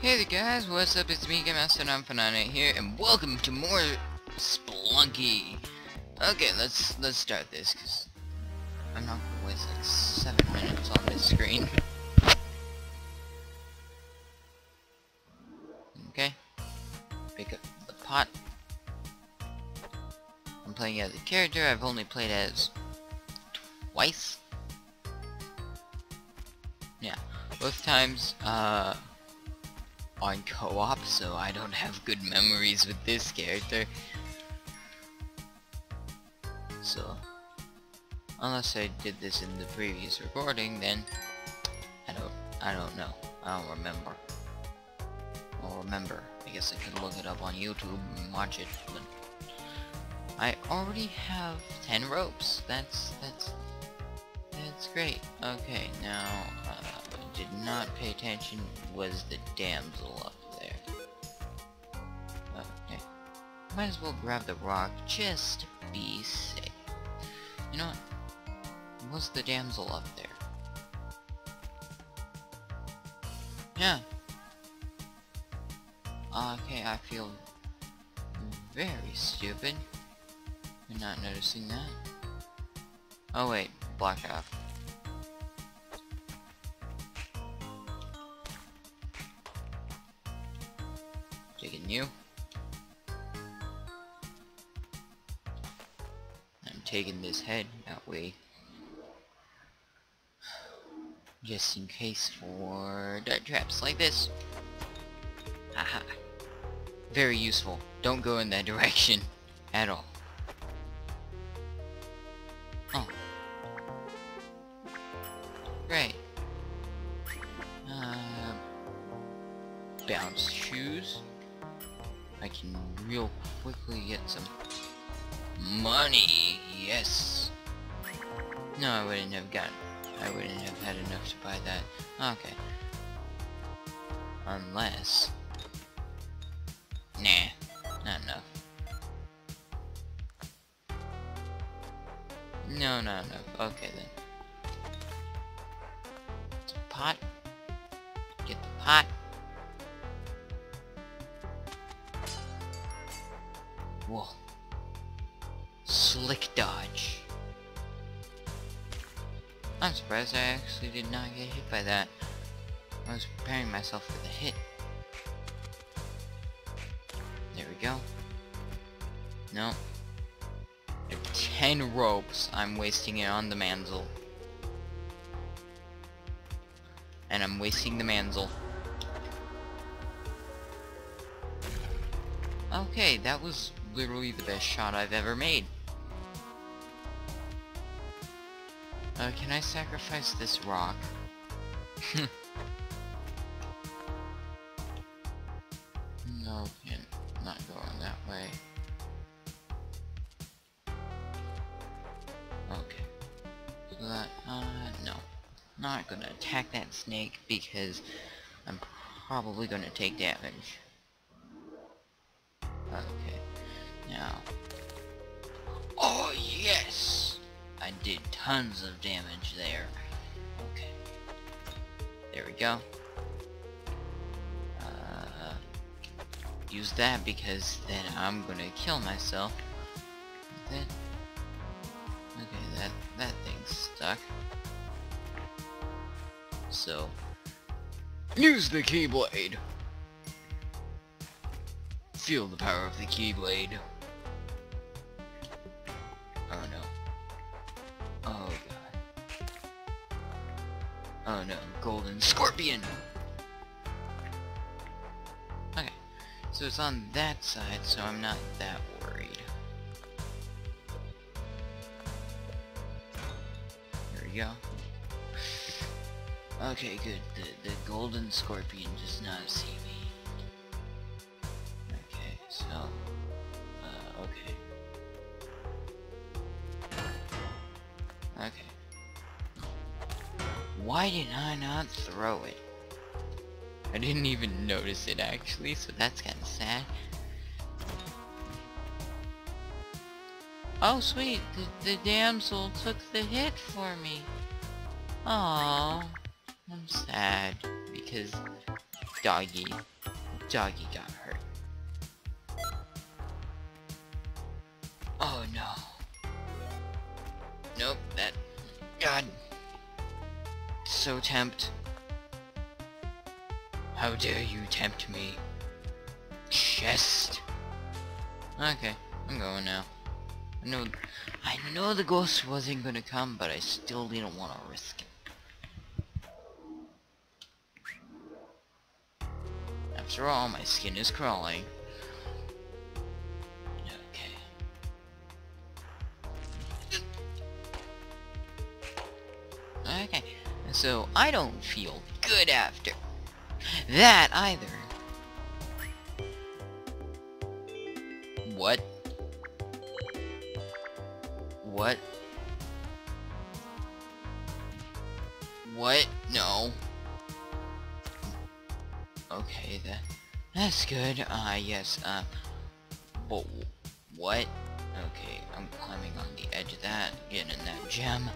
Hey there guys, what's up? It's me, and I'm Fanana here, and welcome to more Spelunky. Okay, let's let's start this, because I'm not gonna waste like seven minutes on this screen. Okay, pick up the pot. I'm playing as a character I've only played as twice. Yeah, both times, uh, on co-op, so I don't have good memories with this character. So, unless I did this in the previous recording, then I don't, I don't know. I don't remember. I'll remember. I guess I could look it up on YouTube and watch it, but I already have 10 ropes. That's, that's, that's great. Okay, now, uh, did not pay attention was the damsel up there. Oh, okay. Might as well grab the rock just to be safe. You know what? Was the damsel up there? Yeah. Okay, I feel very stupid. You're not noticing that. Oh wait, block off. Taking you. I'm taking this head, that way. Just in case for dart traps like this. Haha. Very useful. Don't go in that direction at all. Oh. Great. Uh, bounce shoes. I can real quickly get some money. Yes. No, I wouldn't have gotten. I wouldn't have had enough to buy that. Okay. Unless. Nah, not enough. No, not enough. Okay then. Pot. Whoa. Slick dodge. I'm surprised I actually did not get hit by that. I was preparing myself for the hit. There we go. No. 10 ropes. I'm wasting it on the manzel. And I'm wasting the manzel. Okay, that was literally the best shot I've ever made. Uh, can I sacrifice this rock? no, can't. Not going that way. Okay. So uh, no. Not gonna attack that snake because I'm probably gonna take damage. I did tons of damage there. Okay. There we go. Uh, use that because then I'm gonna kill myself. Okay, that that thing's stuck. So, use the keyblade. Feel the power of the keyblade. No, golden scorpion! Okay, so it's on that side, so I'm not that worried. There we go. Okay, good. The, the golden scorpion does not see me. Okay, so... Uh, okay. Okay. Why did I not throw it? I didn't even notice it actually, so that's kinda sad. Oh sweet, the, the damsel took the hit for me. Oh, I'm sad because doggy. Doggy got hurt. Oh no. Nope, that... God. So tempt. How dare you tempt me? Chest. Okay, I'm going now. I know, I know the ghost wasn't gonna come, but I still didn't want to risk it. After all, my skin is crawling. So I don't feel good after that either. What? What? What? No. Okay, that that's good. Ah, uh, yes. Uh, but what? Okay, I'm climbing on the edge of that, getting in that gem.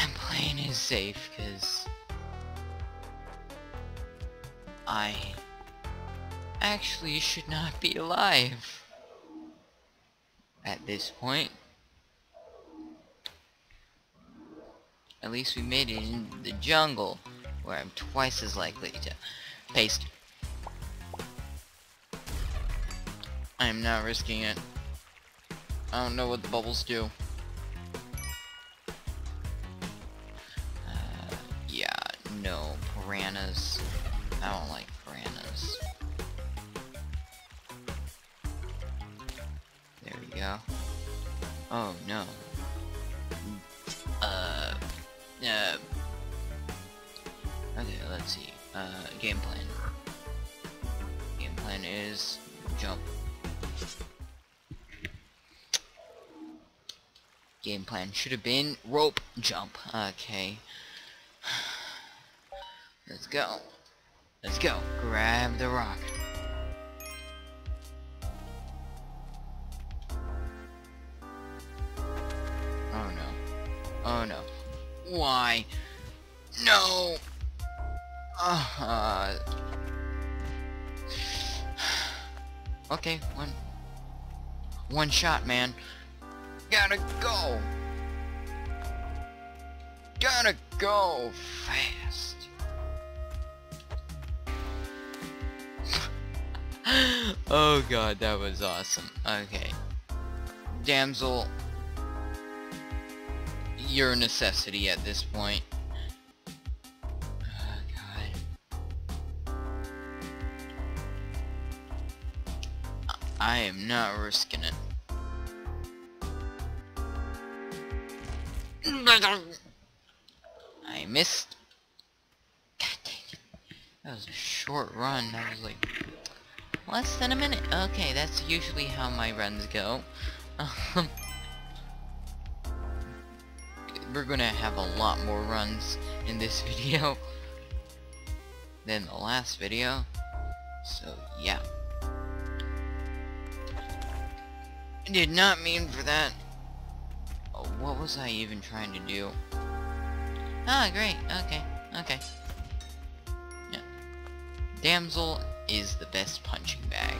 And playing is safe, cause I actually should not be alive at this point. At least we made it in the jungle, where I'm twice as likely to paste. I am not risking it. I don't know what the bubbles do. No, piranhas. I don't like piranhas. There we go. Oh no. Uh, uh, okay, let's see. Uh, game plan. Game plan is jump. Game plan should have been rope jump. Okay. Let's go. Let's go. Grab the rock. Oh no. Oh no. Why? No! Uh, okay, one one shot, man. Gotta go. Gotta go fast. oh god, that was awesome. Okay. Damsel, you're a necessity at this point. Oh, I am not risking it. I missed. God dang it. That was a short run. That was like less than a minute. Okay, that's usually how my runs go. Um, we're gonna have a lot more runs in this video than the last video. So, yeah. I did not mean for that. Oh, what was I even trying to do? Ah, great. Okay. Okay. Yeah. Damsel is the best punching bag.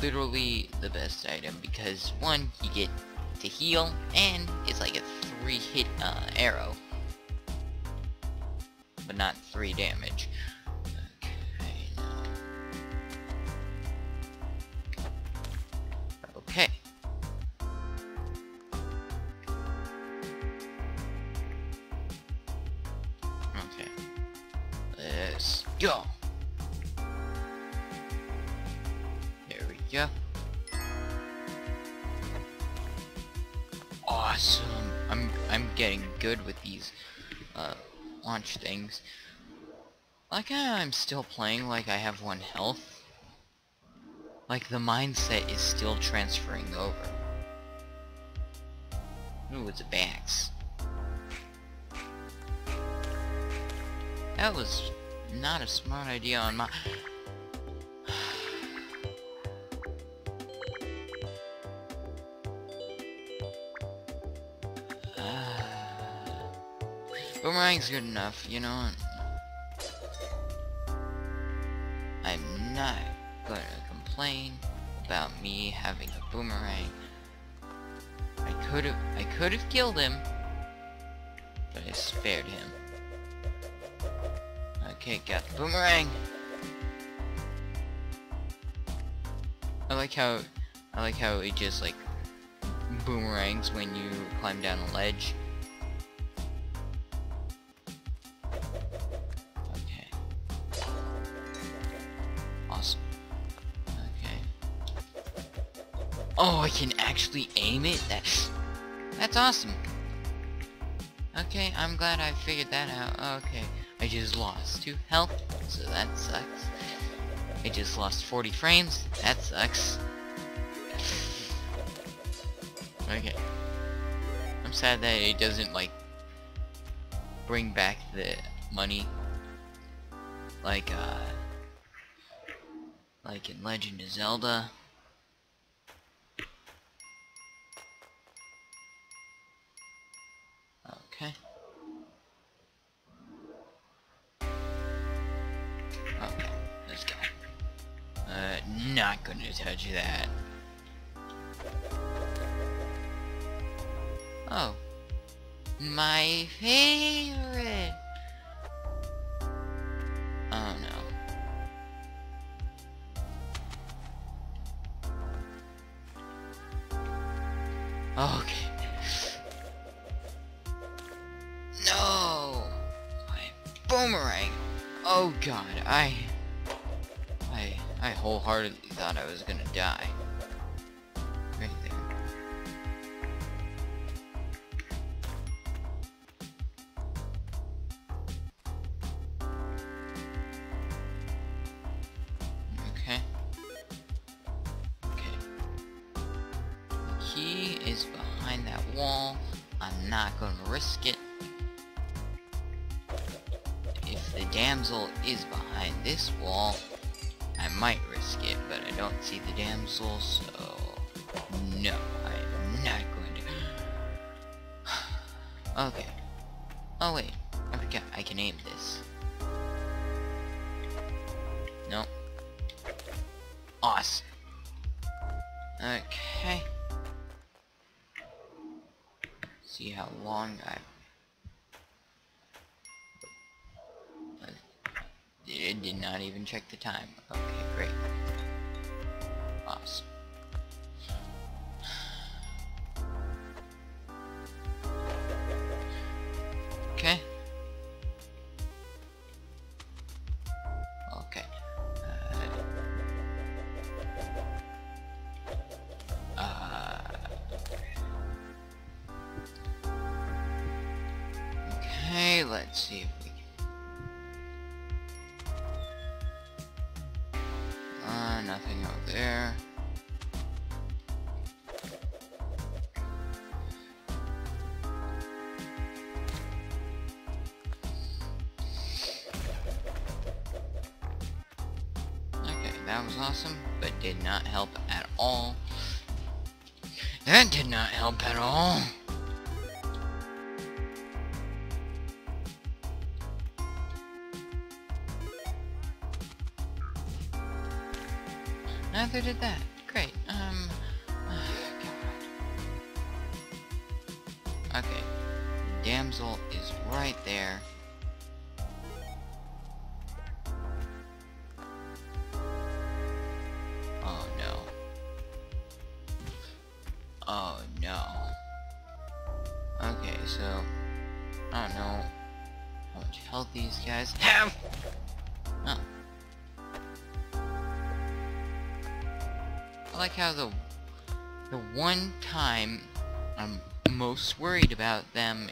Literally the best item because one, you get to heal, and it's like a three hit uh, arrow. But not three damage. Go. There we go. Awesome. I'm I'm getting good with these uh, launch things. Like I'm still playing like I have one health. Like, the mindset is still transferring over. Ooh, it's a Bax. That was not a smart idea on my... Boomerang's good enough, you know I'm not gonna complain about me having a boomerang. I could've- I could've killed him, but I spared him. Okay, got the boomerang. I like how I like how it just like boomerangs when you climb down a ledge. Okay. Awesome. Okay. Oh, I can actually aim it? That's that's awesome. Okay, I'm glad I figured that out. Okay. I just lost 2 health, so that sucks. I just lost 40 frames, that sucks. Okay. I'm sad that it doesn't, like, bring back the money. Like, uh... Like in Legend of Zelda. Okay. Not gonna touch that. Oh. My favorite! Oh no. Okay. No! My boomerang! Oh god, I... I... Wholeheartedly thought I was gonna die. Right there. Okay. Okay. The key is behind that wall. I'm not gonna risk it. If the damsel is behind this wall, I might risk it, but I don't see the damsel, so no, I'm not going to. okay. Oh wait, I forgot I can aim this. Did not even check the time. Okay, great. There. Okay, that was awesome, but did not help at all. That did not help at all. Neither did that. Great. Um. God. Okay. Damsel is right there. Like how the the one time I'm most worried about them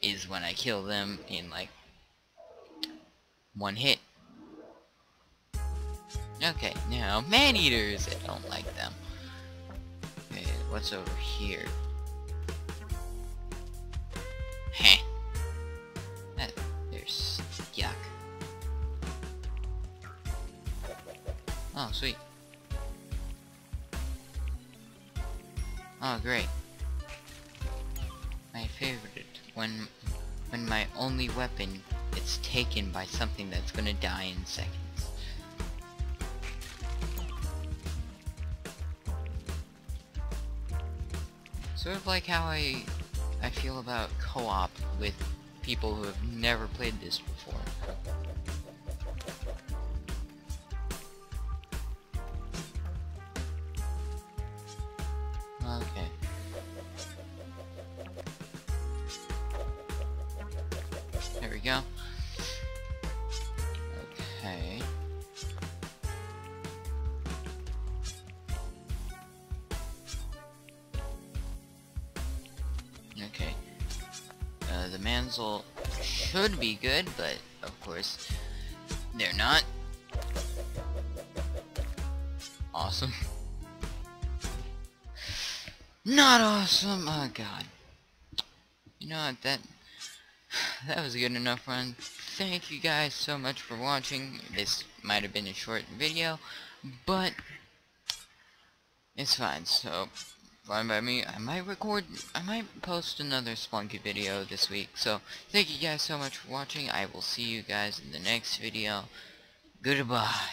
is when I kill them in like one hit. Okay, now man eaters. I don't like them. Okay, what's over here? Heh. That, there's yuck. Oh, sweet. Oh, great. My favorite. When, when my only weapon it's taken by something that's gonna die in seconds. Sort of like how I I feel about co-op with people who have never played this before. Go. Okay. Okay. Uh, the Manzel should be good, but of course they're not. Awesome. Not awesome. Oh god. You know what? That that was a good enough run. Thank you guys so much for watching. This might have been a short video, but it's fine. So fine by me. I might record. I might post another Spelunky video this week. So thank you guys so much for watching. I will see you guys in the next video. Goodbye.